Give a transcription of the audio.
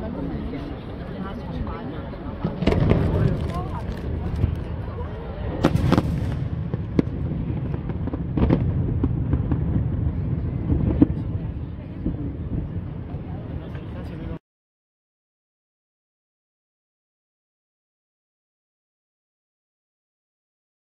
跟他们。